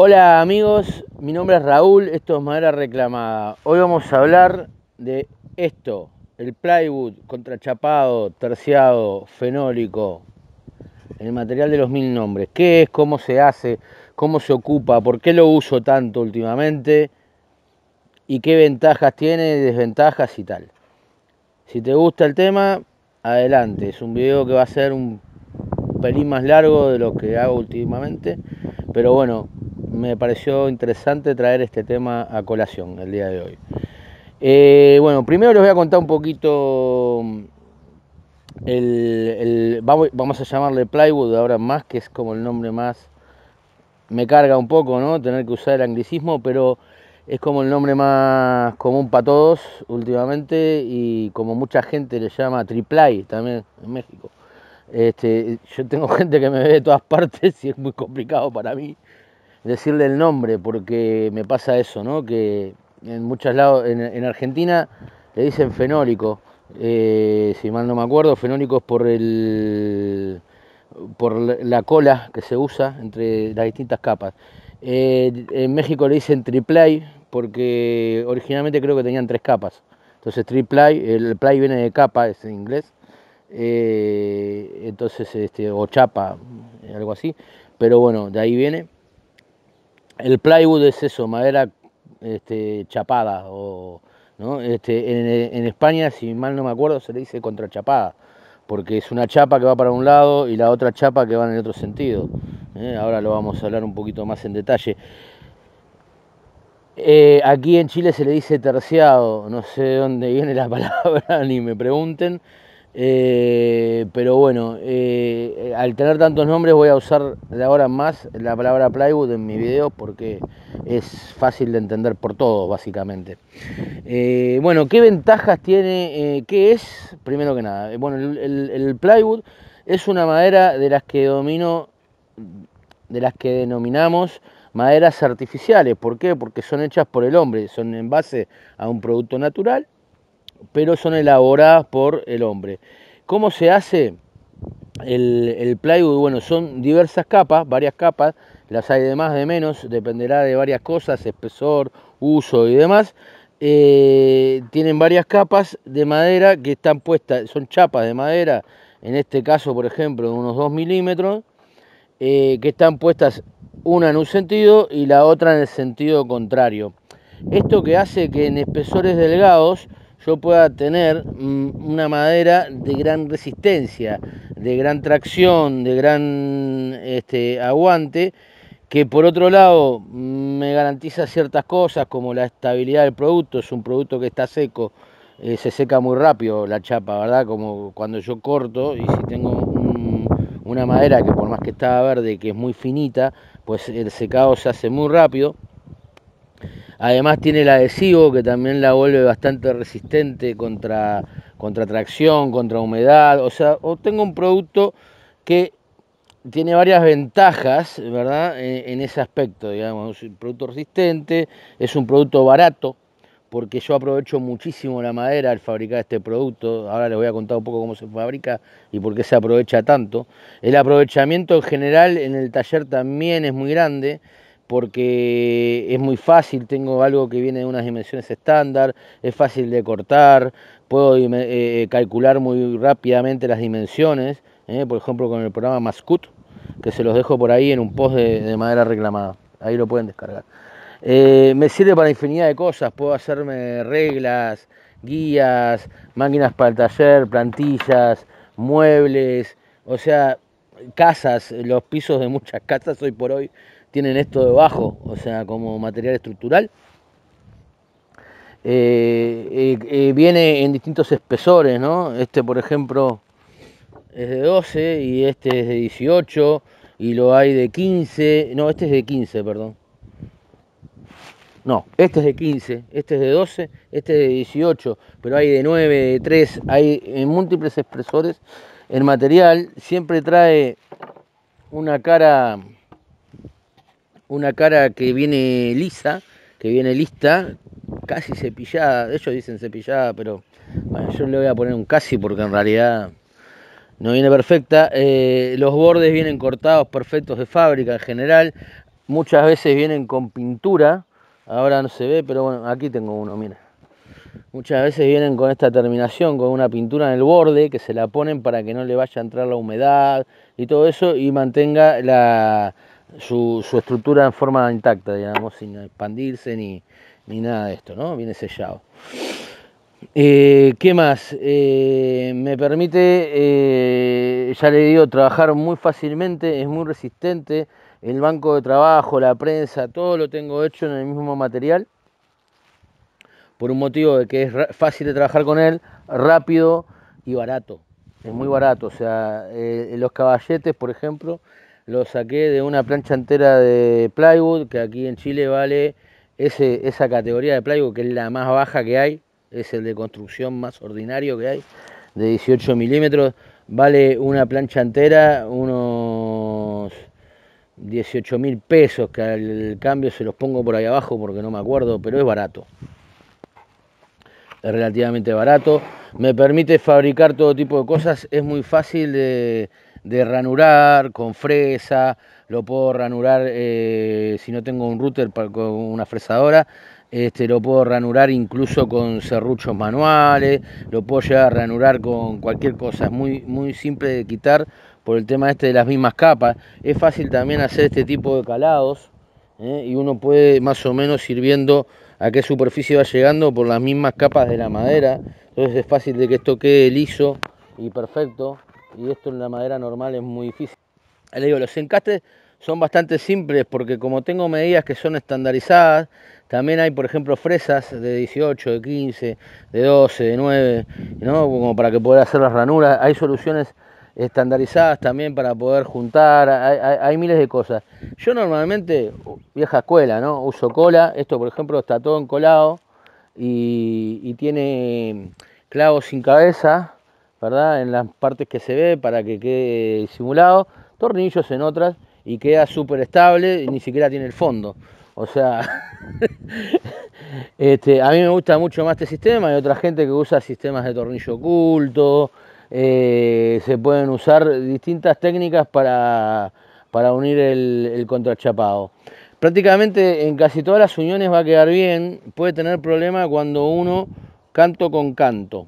Hola amigos, mi nombre es Raúl, esto es Madera Reclamada. Hoy vamos a hablar de esto, el plywood contrachapado, terciado, fenólico, el material de los mil nombres. ¿Qué es? ¿Cómo se hace? ¿Cómo se ocupa? ¿Por qué lo uso tanto últimamente? ¿Y qué ventajas tiene, desventajas y tal? Si te gusta el tema, adelante. Es un video que va a ser un pelín más largo de lo que hago últimamente, pero bueno, me pareció interesante traer este tema a colación el día de hoy. Eh, bueno, primero les voy a contar un poquito mm, el, vamos, a llamarle plywood ahora más, que es como el nombre más, me carga un poco, ¿no? Tener que usar el anglicismo, pero es como el nombre más común para todos últimamente y como mucha gente le llama triplay también en México. Este, yo tengo gente que me ve de todas partes y es muy complicado para mí decirle el nombre, porque me pasa eso, ¿no? Que en muchos lados, en, Argentina le dicen fenólico, eh, si mal no me acuerdo, fenólico es por el por la cola que se usa entre las distintas capas. Eh, en México le dicen triplay porque originalmente creo que tenían tres capas. Entonces triplay, el play viene de capa, es en inglés. Eh, entonces, este, o chapa, algo así. Pero bueno, de ahí viene. El plywood es eso, madera este, chapada. O, ¿no? este, en, España, si mal no me acuerdo, se le dice contrachapada, porque es una chapa que va para un lado y la otra chapa que va en el otro sentido. ¿eh? Ahora lo vamos a hablar un poquito más en detalle. Eh, aquí en Chile se le dice terciado, no sé de dónde viene la palabra, ni me pregunten. Eh, pero bueno, eh, al tener tantos nombres voy a usar de ahora más la palabra plywood en mi video porque es fácil de entender por todos básicamente. Eh, bueno, ¿qué ventajas tiene? ¿Qué es? Primero que nada, bueno, el, plywood es una madera de las que domino, de las que denominamos maderas artificiales. ¿Por qué? Porque son hechas por el hombre, son en base a un producto natural pero son elaboradas por el hombre. ¿Cómo se hace el, plywood? Bueno, son diversas capas, varias capas, las hay de más, de menos, dependerá de varias cosas, espesor, uso y demás. Eh, tienen varias capas de madera que están puestas, son chapas de madera, en este caso, por ejemplo, de unos 2 milímetros, eh, que están puestas una en un sentido y la otra en el sentido contrario. Esto que hace que en espesores delgados yo pueda tener mm, una madera de gran resistencia, de gran tracción, de gran este, aguante, que por otro lado mm, me garantiza ciertas cosas como la estabilidad del producto, es un producto que está seco, eh, se seca muy rápido la chapa, ¿verdad? Como cuando yo corto y si tengo una madera que por más que está verde, que es muy finita, pues el secado se hace muy rápido. Además tiene el adhesivo que también la vuelve bastante resistente contra, contra tracción, contra humedad. O sea, tengo un producto que tiene varias ventajas, ¿verdad? En, ese aspecto, digamos. Es un producto resistente, es un producto barato, porque yo aprovecho muchísimo la madera al fabricar este producto. Ahora les voy a contar un poco cómo se fabrica y por qué se aprovecha tanto. El aprovechamiento en general en el taller también es muy grande porque es muy fácil, tengo algo que viene de unas dimensiones estándar, es fácil de cortar, puedo eh, eh, calcular muy rápidamente las dimensiones, eh, por ejemplo con el programa Mascut, que se los dejo por ahí en un post de, madera reclamada, ahí lo pueden descargar. me sirve para infinidad de cosas, puedo hacerme reglas, guías, máquinas para el taller, plantillas, muebles, o sea, casas, los pisos de muchas casas hoy por hoy tienen esto debajo, o sea, como material estructural. Eh, eh, eh, viene en distintos espesores, ¿no? Este, por ejemplo, es de 12 y este es de 18 y lo hay de 15, no, este es de 15, perdón. No, este es de 15, este es de 12, este es de 18, pero hay de 9, de 3, hay en múltiples espesores. El material siempre trae una cara una cara que viene lisa, que viene lista, casi cepillada, ellos dicen cepillada, pero yo le voy a poner un casi porque en realidad no viene perfecta. Eh, los bordes vienen cortados perfectos de fábrica en general. muchas veces vienen con pintura, ahora no se ve, pero bueno, aquí tengo uno, mira. Muchas veces vienen con esta terminación, con una pintura en el borde, que se la ponen para que no le vaya a entrar la humedad y todo eso, y mantenga la, su, estructura en forma intacta, digamos, sin expandirse ni, nada de esto, ¿no? Viene sellado. Eh, ¿Qué más? Eh, me permite, eh, ya le digo, trabajar muy fácilmente, es muy resistente. El banco de trabajo, la prensa, todo lo tengo hecho en el mismo material. Por un motivo de que es fácil de trabajar con él, rápido y barato. Es muy barato. O sea, los caballetes, por ejemplo, lo saqué de una plancha entera de plywood, que aquí en Chile vale ese, esa categoría de plywood, que es la más baja que hay, es el de construcción más ordinario que hay, de 18 milímetros, vale una plancha entera unos 18 mil pesos, que al cambio se los pongo por ahí abajo porque no me acuerdo, pero es barato. Es relativamente barato, me permite fabricar todo tipo de cosas, es muy fácil de de ranurar con fresa, lo puedo ranurar eh, si no tengo un router con una fresadora, este, lo puedo ranurar incluso con serruchos manuales, lo puedo llegar a ranurar con cualquier cosa, es muy, muy simple de quitar por el tema este de las mismas capas, es fácil también hacer este tipo de calados ¿eh? y uno puede más o menos ir viendo a qué superficie va llegando por las mismas capas de la madera, entonces es fácil de que esto quede liso y perfecto y esto en la madera normal es muy difícil. Le digo, los encastes son bastante simples porque como tengo medidas que son estandarizadas, también hay, por ejemplo, fresas de 18, de 15, de 12, de 9, ¿no? como para que pueda hacer las ranuras. Hay soluciones estandarizadas también para poder juntar, hay, miles de cosas. Yo normalmente, vieja escuela, ¿no? Uso cola, esto por ejemplo está todo encolado y tiene clavos sin cabeza, En las partes que se ve para que quede simulado, tornillos en otras y queda súper estable y ni siquiera tiene el fondo. O sea, este, a mí me gusta mucho más este sistema, hay otra gente que usa sistemas de tornillo oculto, eh, se pueden usar distintas técnicas para, unir el, el, contrachapado. Prácticamente en casi todas las uniones va a quedar bien, puede tener problema cuando uno canto con canto.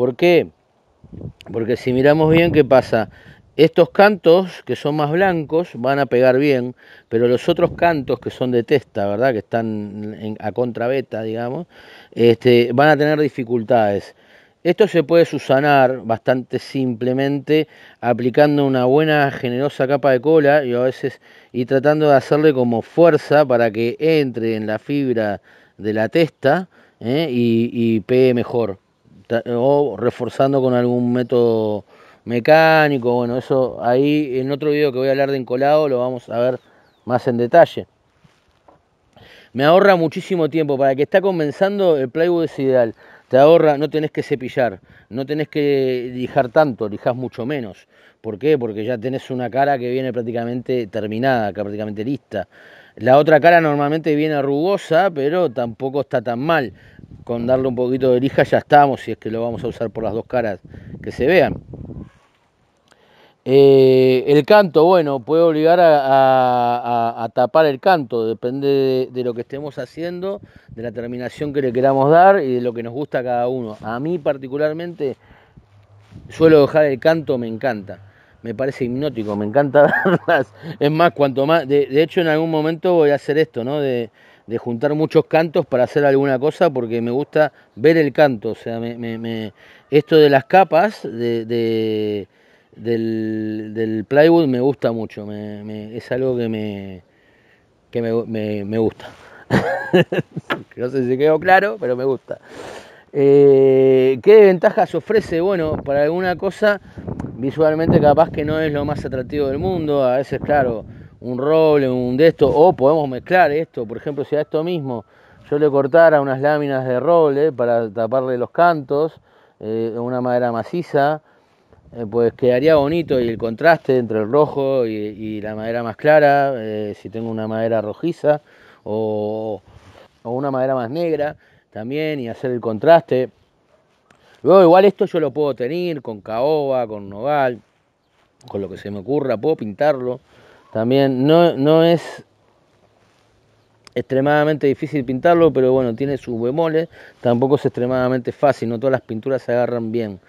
¿Por qué? Porque si miramos bien, ¿qué pasa? Estos cantos que son más blancos van a pegar bien, pero los otros cantos que son de testa, ¿verdad? Que están a contrabeta, digamos, este, van a tener dificultades. Esto se puede susanar bastante simplemente aplicando una buena generosa capa de cola y a veces y tratando de hacerle como fuerza para que entre en la fibra de la testa ¿eh? y pegue mejor o reforzando con algún método mecánico, bueno, eso ahí en otro video que voy a hablar de encolado lo vamos a ver más en detalle. Me ahorra muchísimo tiempo, para que está comenzando el plywood es ideal, te ahorra, no tenés que cepillar, no tenés que lijar tanto, lijas mucho menos. ¿Por qué? Porque ya tenés una cara que viene prácticamente terminada, que prácticamente lista. La otra cara normalmente viene rugosa, pero tampoco está tan mal con darle un poquito de lija ya estamos, si es que lo vamos a usar por las dos caras que se vean. Eh, el canto, bueno, puede obligar a, tapar el canto, depende de, lo que estemos haciendo, de la terminación que le queramos dar y de lo que nos gusta a cada uno. A mí particularmente suelo dejar el canto, me encanta, me parece hipnótico, me encanta verlas. Es más, cuanto más, de, de hecho en algún momento voy a hacer esto, ¿no? De, de juntar muchos cantos para hacer alguna cosa porque me gusta ver el canto. O sea, me, esto de las capas de, del, plywood me gusta mucho. es algo que me, que me, gusta. no sé si quedó claro, pero me gusta. Eh, ¿Qué ventajas ofrece? Bueno, para alguna cosa visualmente capaz que no es lo más atractivo del mundo. A veces, claro, un roble, un de esto, o podemos mezclar esto, por ejemplo, si a esto mismo yo le cortara unas láminas de roble para taparle los cantos, eh, una madera maciza, eh, pues quedaría bonito y el contraste entre el rojo y, la madera más clara, eh, si tengo una madera rojiza o, o, una madera más negra también y hacer el contraste. Luego igual esto yo lo puedo tener con caoba, con nogal, con lo que se me ocurra, puedo pintarlo También no, no es extremadamente difícil pintarlo, pero bueno, tiene sus bemoles, tampoco es extremadamente fácil, no todas las pinturas se agarran bien.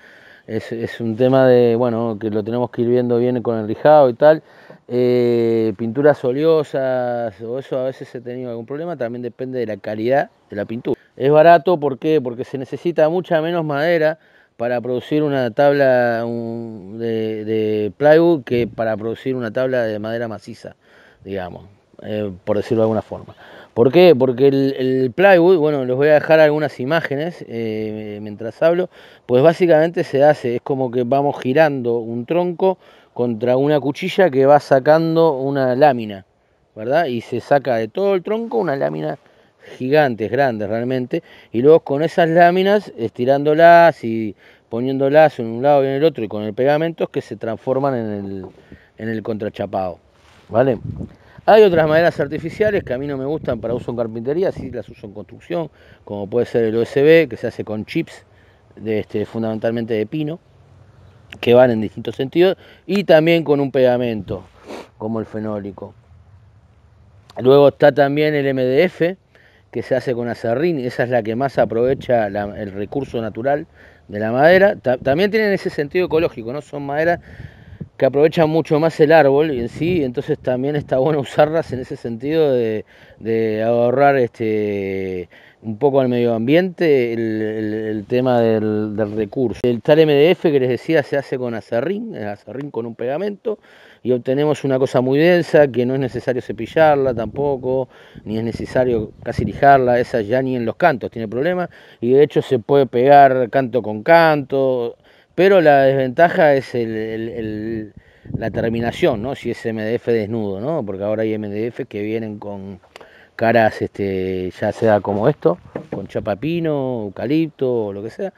Es, es un tema de, bueno, que lo tenemos que ir viendo bien con el lijado y tal. Eh, pinturas oleosas o eso a veces he tenido algún problema, también depende de la calidad de la pintura. Es barato. Porque se necesita mucha menos madera para producir una tabla de, de, plywood que para producir una tabla de madera maciza, digamos, eh, por decirlo de alguna forma. ¿Por qué? Porque el, plywood, bueno, les voy a dejar algunas imágenes eh, mientras hablo, pues básicamente se hace, es como que vamos girando un tronco contra una cuchilla que va sacando una lámina, ¿verdad? Y se saca de todo el tronco una lámina gigantes, grandes realmente, y luego con esas láminas, estirándolas y poniéndolas en un lado y en el otro y con el pegamento, es que se transforman en el, en el contrachapado, ¿vale? Hay otras maderas artificiales que a mí no me gustan para uso en carpintería, sí las uso en construcción, como puede ser el OSB, que se hace con chips, de este, fundamentalmente de pino, que van en distintos sentidos, y también con un pegamento, como el fenólico. Luego está también el MDF, que se hace con acerrín, esa es la que más aprovecha el recurso natural de la madera. también tienen ese sentido ecológico, ¿no? Son maderas que aprovechan mucho más el árbol en sí, entonces también está bueno usarlas en ese sentido de, ahorrar este un poco al medio ambiente el, tema del, recurso. El tal MDF que les decía se hace con acerrín, acerrín con un pegamento, y obtenemos una cosa muy densa que no es necesario cepillarla tampoco, ni es necesario casi lijarla, esa ya ni en los cantos tiene problema, y de hecho se puede pegar canto con canto, pero la desventaja es la terminación, ¿no? Si es MDF desnudo, ¿no? Porque ahora hay MDF que vienen con caras, este, ya sea como esto, con chapapino, eucalipto o lo que sea,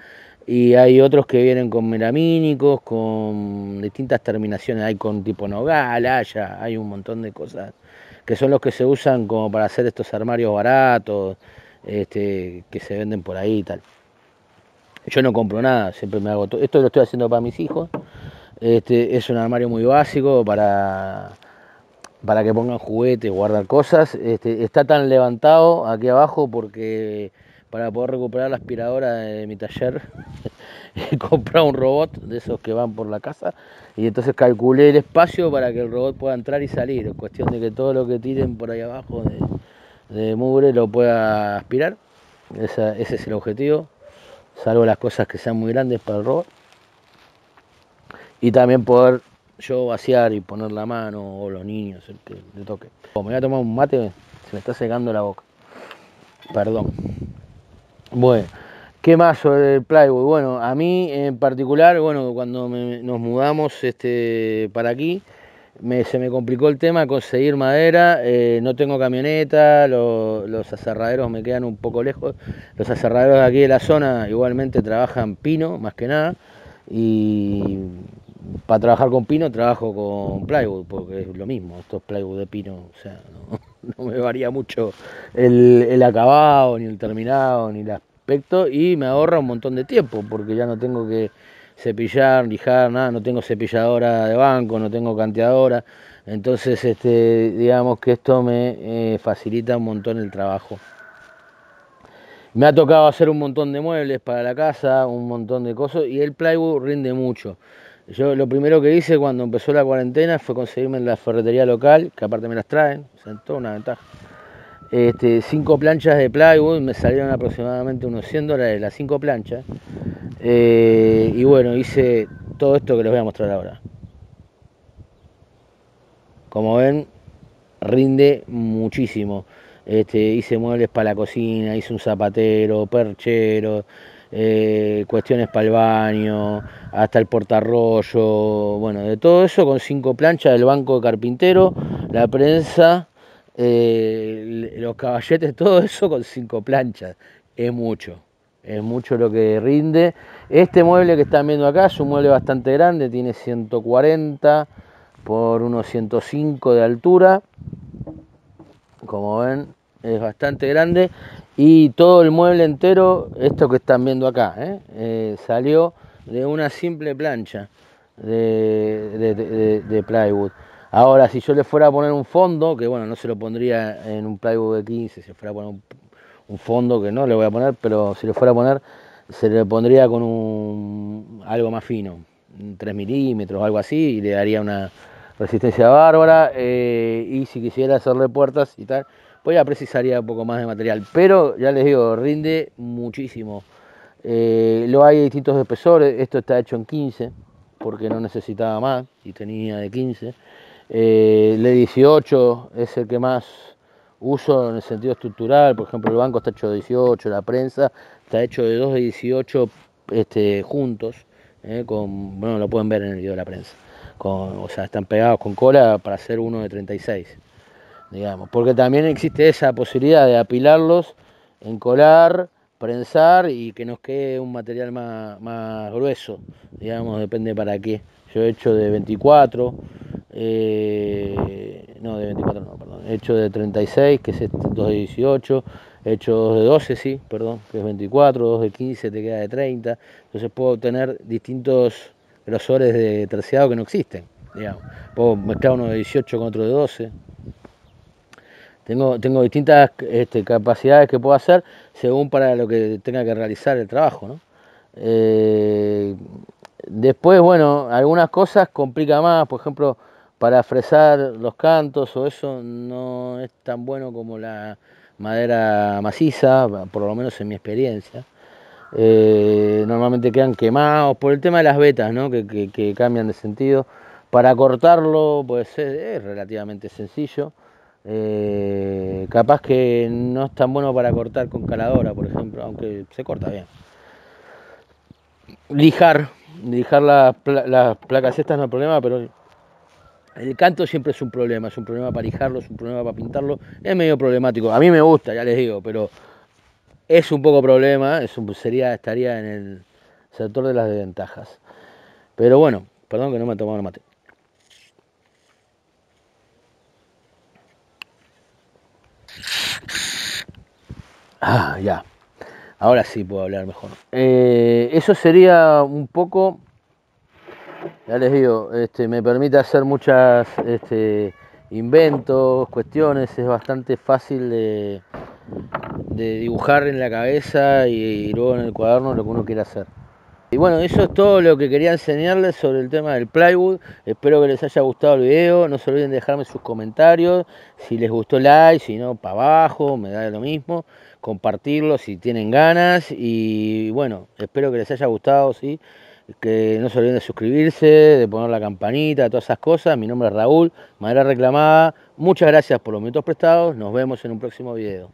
y hay otros que vienen con melamínicos, con distintas terminaciones, hay con tipo nogal, haya, hay un montón de cosas que son los que se usan como para hacer estos armarios baratos, este, que se venden por ahí y tal. Yo no compro nada, siempre me hago todo. Esto lo estoy haciendo para mis hijos. Este, es un armario muy básico para, para que pongan juguetes, guardar cosas. Este, está tan levantado aquí abajo porque para poder recuperar la aspiradora de mi taller he comprado un robot de esos que van por la casa y entonces calculé el espacio para que el robot pueda entrar y salir. Es cuestión de que todo lo que tiren por ahí abajo de, de mugre lo pueda aspirar. ese es el objetivo salvo las cosas que sean muy grandes para el robot. Y también poder yo vaciar y poner la mano o los niños, el que le toque. me voy a tomar un mate, se me está secando la boca. Perdón. Bueno, ¿qué más sobre el plywood? Bueno, a mí en particular, bueno, cuando nos mudamos este, para aquí, se me complicó el tema conseguir madera, eh, no tengo camioneta, los aserraderos me quedan un poco lejos, los aserraderos de aquí de la zona igualmente trabajan pino más que nada y para trabajar con pino trabajo con plywood porque es lo mismo, esto es plywood de pino, o sea, no, me varía mucho el, el acabado, ni el terminado, ni el aspecto y me ahorra un montón de tiempo porque ya no tengo que cepillar, lijar, nada, no tengo cepilladora de banco, no tengo canteadora, entonces este, digamos que esto me eh, facilita un montón el trabajo. Me ha tocado hacer un montón de muebles para la casa, un montón de cosas, y el plywood rinde mucho. Yo lo primero que hice cuando empezó la cuarentena fue conseguirme en la ferretería local, que aparte me las traen, o sea, toda una ventaja. Este, cinco planchas de plywood, me salieron aproximadamente unos 100 dólares las cinco planchas. Eh, y bueno, hice todo esto que les voy a mostrar ahora. Como ven, rinde muchísimo. Este, hice muebles para la cocina, hice un zapatero, perchero, eh, cuestiones para el baño, hasta el portarrollo, bueno, de todo eso con cinco planchas del banco de carpintero, la prensa, eh, los caballetes, todo eso con cinco planchas. Es mucho, es mucho lo que rinde. Este mueble que están viendo acá es un mueble bastante grande, tiene 140 por unos 105 de altura. Como ven, es bastante grande. Y todo el mueble entero, esto que están viendo acá, ¿eh? Eh, salió de una simple plancha de, de plywood. Ahora, si yo le fuera a poner un fondo, que bueno, no se lo pondría en un plywood de 15, si le fuera a poner un, fondo, que no le voy a poner, pero si le fuera a poner, se le pondría con un algo más fino, 3 milímetros, algo así, y le daría una resistencia bárbara. Eh, y si quisiera hacerle puertas y tal, pues ya precisaría un poco más de material. Pero ya les digo, rinde muchísimo. Eh, lo hay distintos espesores, esto está hecho en 15, porque no necesitaba más y tenía de 15. Eh, el de 18 es el que más uso en el sentido estructural, por ejemplo el banco está hecho de 18, la prensa está hecho de 2 de 18 este, juntos, eh, con, bueno, lo pueden ver en el video de la prensa, con, o sea, están pegados con cola para hacer uno de 36, digamos, porque también existe esa posibilidad de apilarlos, encolar, prensar y que nos quede un material más, más grueso, digamos, depende para qué. Yo he hecho de 24, eh, no, de 24 no, perdón, he hecho de 36, que es 2 este, de 18, he hecho 2 de 12, sí, perdón, que es 24, 2 de 15 te queda de 30, entonces puedo tener distintos grosores de terciado que no existen, digamos. Puedo mezclar uno de 18 con otro de 12, tengo, tengo distintas este, capacidades que puedo hacer según para lo que tenga que realizar el trabajo. ¿no? Eh, después, bueno, algunas cosas complica más, por ejemplo, para fresar los cantos o eso no es tan bueno como la madera maciza, por lo menos en mi experiencia. Eh, normalmente quedan quemados por el tema de las vetas, ¿no? que, que, cambian de sentido. Para cortarlo, pues es relativamente sencillo. Eh, capaz que no es tan bueno para cortar con caladora, por ejemplo, aunque se corta bien. Lijar, lijar las, placas estas no es problema, pero el canto siempre es un problema, es un problema para lijarlo, es un problema para pintarlo, es medio problemático. A mí me gusta, ya les digo, pero es un poco problema, sería, estaría en el sector de las desventajas. Pero bueno, perdón que no me he tomado el mate. Ah, ya. Ahora sí puedo hablar mejor. Eh, eso sería un poco, ya les digo, este, me permite hacer muchas este, inventos, cuestiones, es bastante fácil de, de dibujar en la cabeza y luego en el cuaderno lo que uno quiere hacer. Bueno, eso es todo lo que quería enseñarles sobre el tema del plywood. Espero que les haya gustado el video. No se olviden de dejarme sus comentarios. Si les gustó, like. Si no, para abajo. Me da lo mismo. Compartirlo si tienen ganas. Y bueno, espero que les haya gustado. ¿sí? Que no se olviden de suscribirse, de poner la campanita, todas esas cosas. Mi nombre es Raúl, madera reclamada. Muchas gracias por los minutos prestados. Nos vemos en un próximo video.